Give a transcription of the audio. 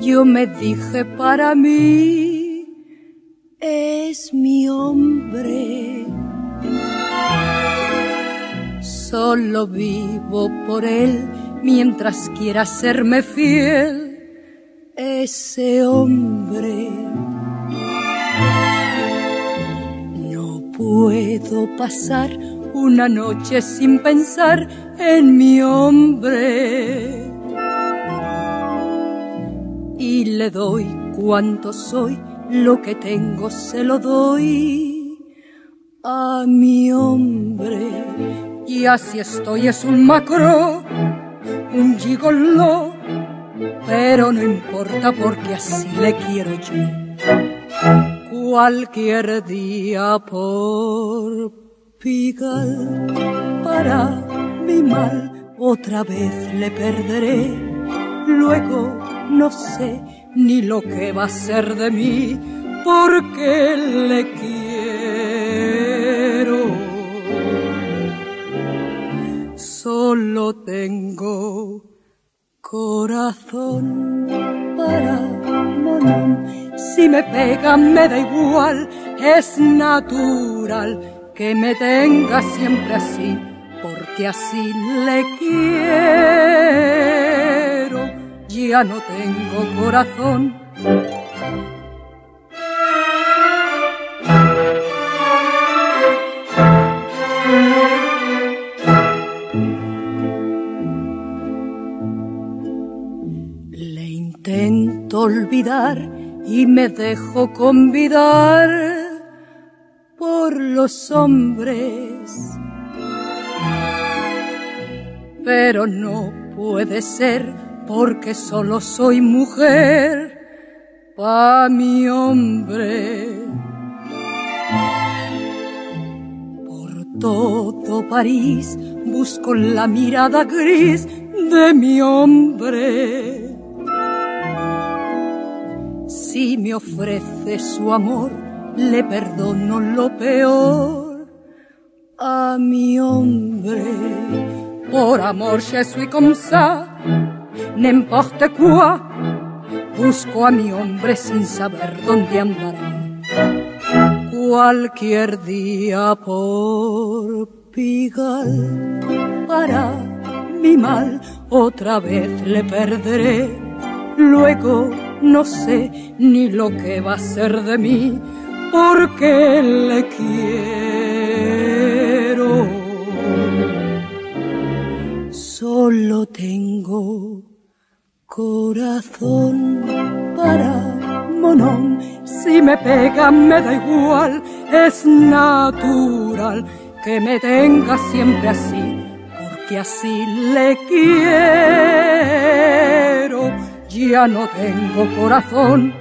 yo me dije para mí, es mi hombre. Solo vivo por él mientras quiera serme fiel, ese hombre. No puedo pasar una noche sin pensar en mi hombre. Le doy cuanto soy, lo que tengo se lo doy a mi hombre. Y así estoy, es un macro, un gigolo, pero no importa porque así le quiero yo. Cualquier día por Pigal para mi mal, otra vez le perderé. Luego no sé ni lo que va a ser de mí, porque le quiero. Solo tengo corazón para monón. Si me pega me da igual, es natural que me tenga siempre así, porque así le quiero. Ya no tengo corazón. Le intento olvidar y me dejo convidar por los hombres. Pero no puede ser porque solo soy mujer pa' mi hombre. Por todo París busco la mirada gris de mi hombre. Si me ofrece su amor, le perdono lo peor a mi hombre. Por amor, je suis comme ça, n'importe quoi. Busco a mi hombre sin saber dónde andará. Cualquier día por Pigal, para mi mal, otra vez le perderé. Luego no sé ni lo que va a ser de mí porque le quiero. Solo tengo corazón para monón. Si me pega me da igual, es natural que me tenga siempre así, porque así le quiero. Ya no tengo corazón